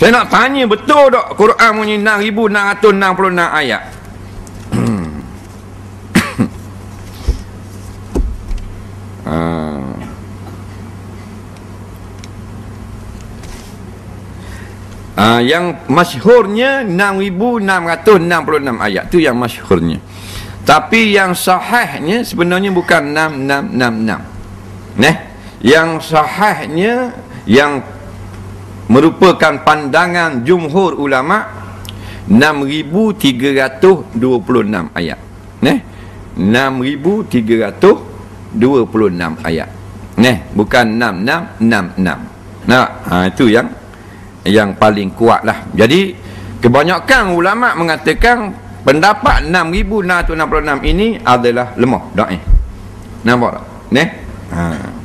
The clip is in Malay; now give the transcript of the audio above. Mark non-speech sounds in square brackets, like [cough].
Saya nak tanya betul tak Quran punya 6666 ayat. [coughs] Ah, yang masyhurnya 6666 ayat tu yang masyhurnya. Tapi yang sahihnya sebenarnya bukan 6666. Neh, yang sahihnya yang merupakan pandangan jumhur ulama 6326 ayat. Neh, 6326 ayat. Neh, bukan 6666. Nah, ha, itu yang yang paling kuat lah. Jadi, kebanyakan ulama mengatakan pendapat 6666 ini adalah lemah. Eh. Nampak tak? Neh? Ha.